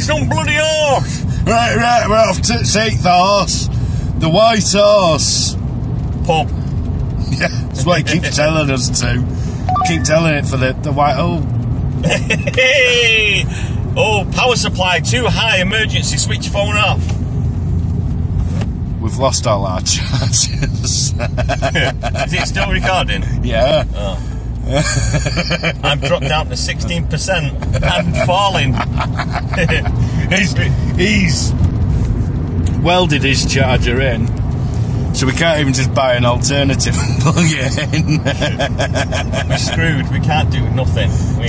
some bloody horse. Right, right, we're off to take the horse. The white horse. Pub. Yeah, that's what he keeps telling us to. Keep telling it for the, the white. Oh, Hey! Oh, power supply too high. Emergency. Switch phone off. we've lost all our charges. Is it still recording? yeah. Oh. I've dropped down to 16%. I'm falling. He's, he's welded his charger in, so we can't even just buy an alternative and plug it in. We're screwed. We can't do nothing. We,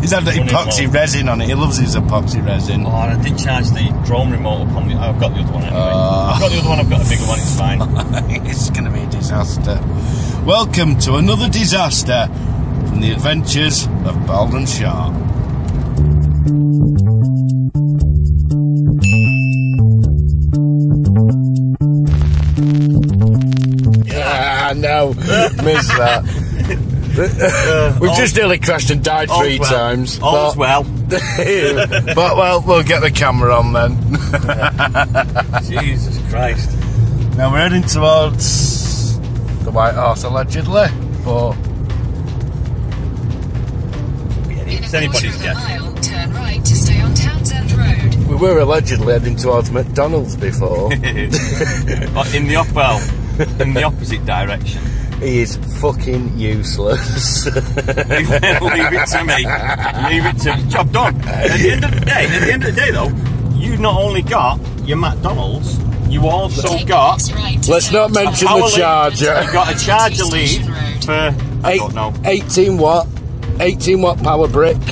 He's had the epoxy resin on it. He loves his epoxy resin. Oh, and I did charge the drone remote upon the. I've got the other one anyway. Oh. I've got the other one. I've got a bigger one. It's fine. it's going to be a disaster. Welcome to another disaster from the adventures of Bald and Short. Ah, no, missed that. We've just nearly crashed and died all's three well. times. All's but, well. but well, we'll get the camera on then. Jesus Christ. Now we're heading towards the White Horse allegedly, but It's anybody's guess. Mile, turn right to stay on Townsend Road. we were allegedly heading towards McDonald's before. In the op- well, in the opposite direction. he is fucking useless. leave, leave it to me. Leave it to me. Job done. At the end of the day, at the end of the day though, you not only got your McDonald's, you also Take got right Let's not mention the lead. charger. You got a charger lead for I Eight, don't know. 18 watt, 18 watt power brick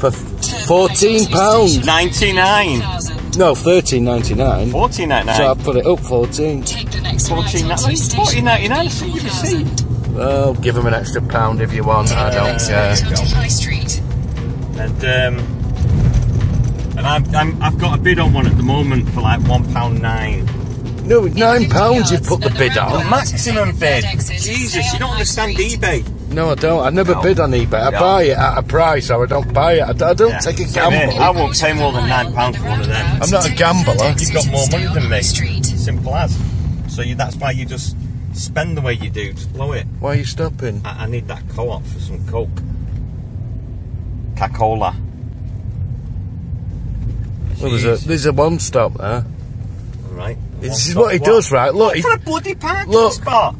for fourteen pounds. Ninety nine. No, thirteen ninety nine. Fourteen ninety So I nine. put it up fourteen. Take the next Fourteen right ninety onto nine. Fourteen Station ninety nine. Road, See your 1000. receipt. Well, give him an extra pound if you want. I don't care. right onto High Street. And um, and I'm, I'm I've got a bid on one at the moment for like one pound nine. No, nine pounds you yards put the bid around on. the Maximum bid. Third Jesus, you don't understand eBay. No, I don't. I never No. bid on eBay. I No. buy it at a price, or I don't buy it. I don't Yeah. take a gamble. I won't pay more than nine pounds for one of them. I'm not a gambler. You've got more money than me. Street. Simple as. So you, that's why you just spend the way you do. Just blow it. Why are you stopping? I, I need that co-op for some coke. Coca-Cola. Well, there's a there's a one stop there. Right. This is what he does, right? Look, he, For a bloody parking Look. spot.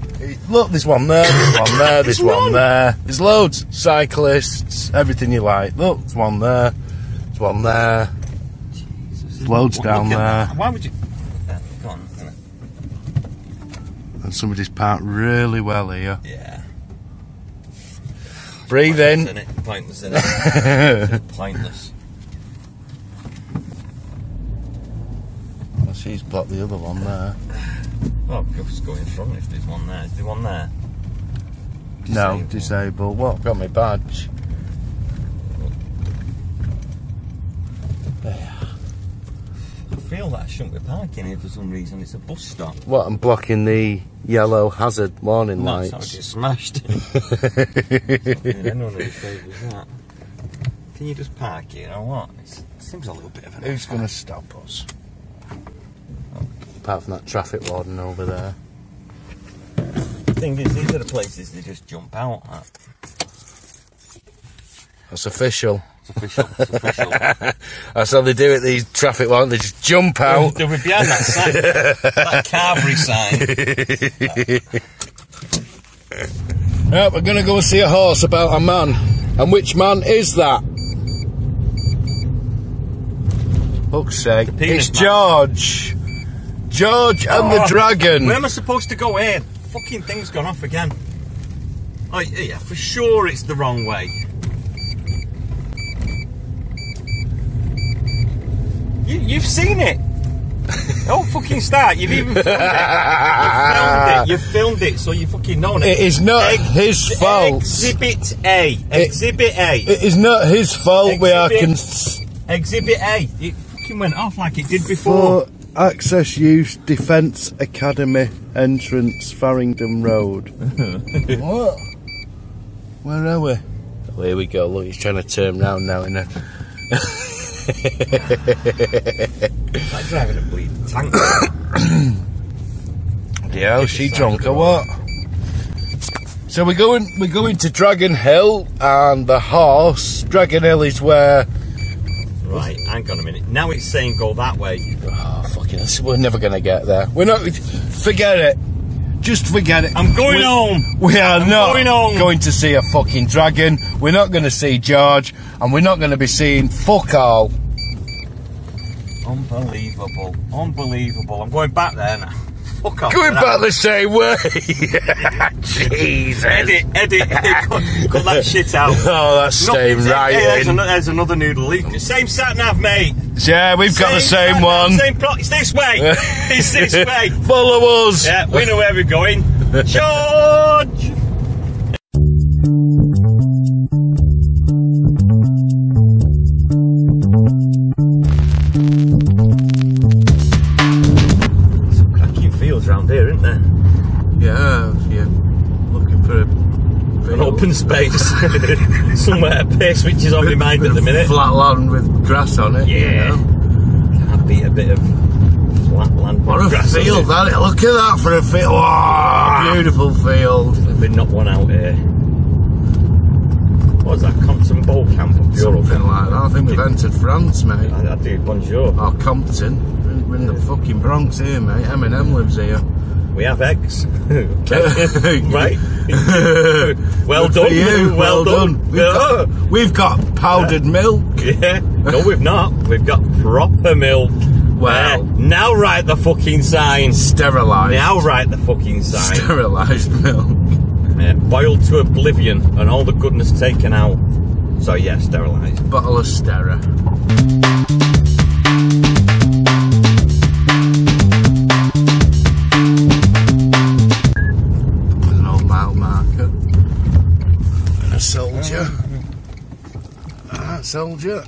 look. There's one there. There's one there. There's There's one none. there. There's loads. Cyclists, everything you like. Look, there's one there. There's one there. There's loads Look down there. that. Why would you? Yeah, go on. And somebody's parked really well here. Yeah. Breathe in. Isn't it? Pointless, isn't it? Pointless. Well, she's blocked the other one there. Oh, just go in front if there's one there. Is there one there? No, Disabled. disabled. Well, I've got my badge. I feel that I shouldn't be parking here for some reason. It's a bus stop. What? I'm blocking the yellow hazard warning No, lights. it's get smashed. Anyone that. Can you just park here or what? It seems a little bit of an. Who's going to stop us? Apart from that traffic warden over there. The thing is, these are the places they just jump out at. That's official. It's official. It's official. That's how they do it, these traffic wardens. They just jump out. They'll be behind that sign. that Carvery sign. Right, we're going to go and see a horse about a man. And which man is that? Fuck's sake. It's man. George. George and the Oh, Dragon. Where am I supposed to go in? Fucking thing's gone off again. Oh, yeah, for sure it's the wrong way. You, you've seen it. Don't fucking start. You've even filmed it. You've filmed it. You've filmed it, so you fucking know it. It is not his fault. Exhibit A. Exhibit A. It is not his fault we are Exhibit- Exhibit A. It fucking went off like it did before. for Access Use Defence Academy entrance, Faringdon Road. what? Where are we? Oh, here we go. Look, he's trying to turn round now in a It's like driving a bleeding tank. Yeah, she drunk or what? So we're going we're going to Dragon Hill and the horse. Dragon Hill is where right, hang on a minute. Now it's saying go that way. oh we're never gonna get there. We're not forget it. Just forget it. I'm going we, home. We are I'm not going home. going to see a fucking dragon. We're not going to see George, and we're not going to be seeing fuck all. Unbelievable. Unbelievable. I'm going back there now. Fuck off. Going back the same way. Jesus. Edit, edit, edit. Cut, cut that shit out. Oh, that's staying right hey, there's, there's another noodle leak. Same sat nav, mate. Yeah, we've got the same nav, one. Same plot. It's this way. it's this way. Follow us. Yeah, we know where we're going. George! Open space. Somewhere a pace which is on my mind at the minute. Flat land with grass on it. you Yeah. know. Can't beat a bit of flat land. with What a grass on field it. that is. Look at that for a field. Wow, oh, ah! beautiful field. We've not one out here. What was that? Compton Beauchamp? Something like that. I think we've entered France, mate. I, I do bonjour. Or Compton. We're- in the fucking Bronx here, mate. Eminem lives here. We have eggs. right. well done. you. Well, done. We've, got, we've got powdered milk. Yeah. No, we've not. We've got proper milk. Well. Uh, now write the fucking sign. Sterilised. Now write the fucking sign. Sterilised milk. Boiled to oblivion and all the goodness taken out. So yeah, sterilised. Bottle of Stera. Soldier.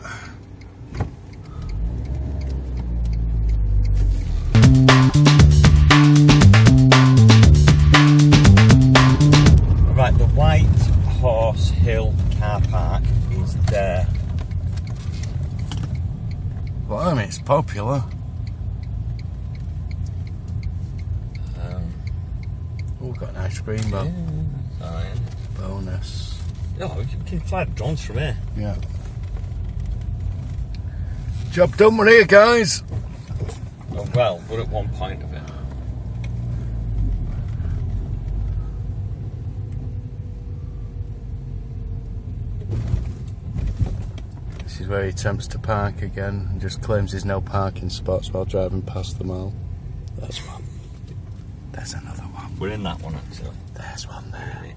Right, the White Horse Hill car park is there. Well, I mean, it's popular. Um, Oh, got an ice cream bo- fine. bonus. Oh, we can fly drones from here. Yeah. Job done, we're here, guys. Oh, well, we're at one point of it. This is where he attempts to park again and just claims there's no parking spots while driving past the all. There's one. There's another one. We're in that one actually. There's one there.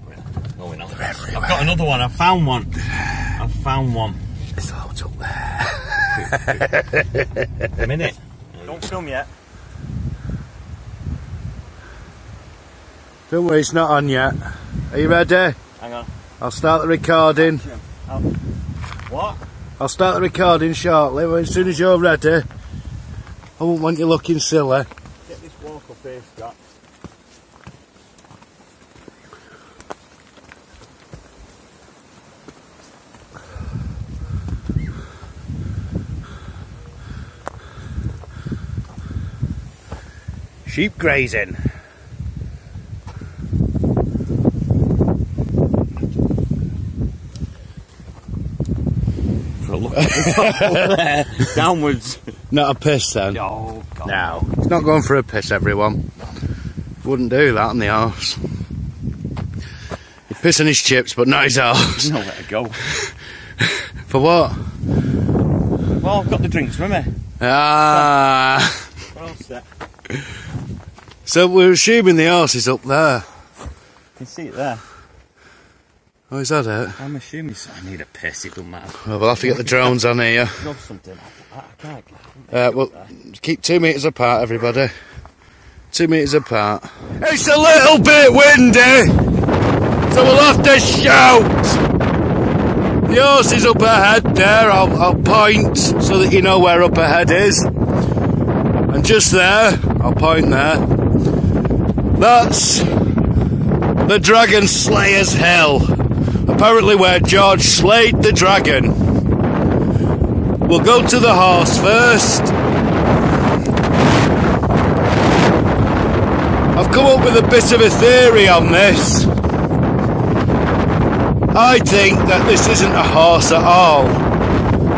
No, oh, we're not. They're everywhere. I've got another one. I found one. I found one. There's loads up there. A minute. Don't film yet. Don't worry, it's not on yet. Are you ready? Hang on. I'll start the recording. What? I'll start the recording shortly. As soon as you're ready. I won't want you looking silly. Get this walk up here, Scott. Sheep grazing. For a look there, downwards. Not a piss then. Oh, God. No, it's not going for a piss, everyone. Wouldn't do that on the horse. He'd piss on his chips, but not his horse. Nowhere to go. For what? Well, I've got the drinks with me. Ah. We're all set. So we're assuming the horse is up there. You can see it there. Oh, is that it? I'm assuming so. I need a piss, it doesn't matter. Well, we'll have to get the drones on here. Something. I can't. Uh, well, keep two metres apart, everybody. Two metres apart. It's a little bit windy, so we'll have to shout. The horse is up ahead there. I'll, I'll point so that you know where up ahead is. And just there, I'll point there. That's the Dragon Slayer's Hill. Apparently, where George slayed the dragon. We'll go to the horse first. I've come up with a bit of a theory on this. I think that this isn't a horse at all.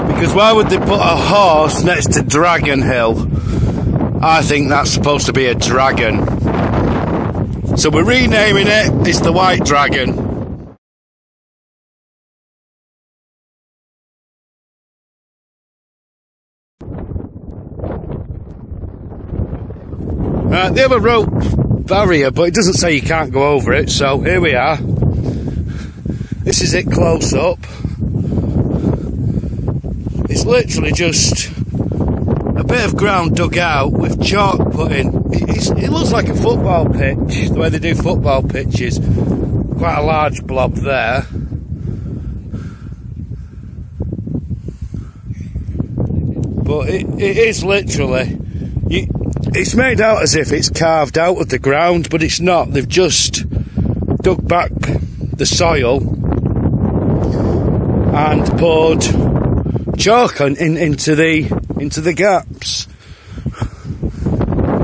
Because why would they put a horse next to Dragon Hill? I think that's supposed to be a dragon. So we're renaming it, it's the White Dragon. Uh, they have a rope barrier, but it doesn't say you can't go over it, so here we are. This is it close up. It's literally just a bit of ground dug out with chalk put in. It's, it looks like a football pitch, the way they do football pitches. Quite a large blob there. But it, it is literally, you, it's made out as if it's carved out of the ground, but it's not. They've just dug back the soil and poured chalk in, into the into the gaps.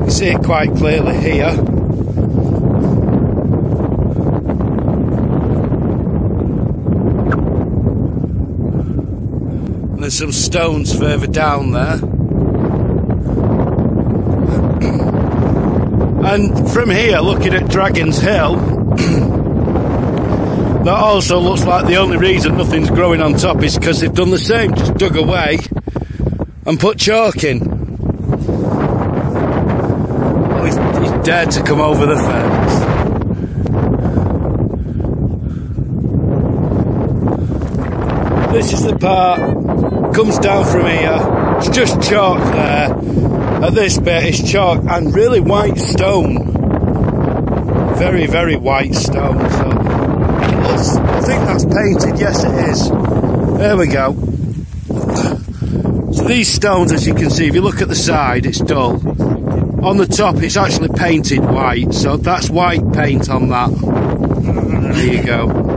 You see it quite clearly here. And there's some stones further down there. and from here, looking at Dragon's Hill, that also looks like the only reason nothing's growing on top is because they've done the same, just dug away and put chalk in. Oh, he's, he's dared to come over the fence. This is the part, comes down from here, it's just chalk there. At this bit it's chalk and really white stone. Very, very white stone. So I think that's painted, yes it is. There we go. So these stones, as you can see, if you look at the side, it's dull. On the top, it's actually painted white, so that's white paint on that. There you go.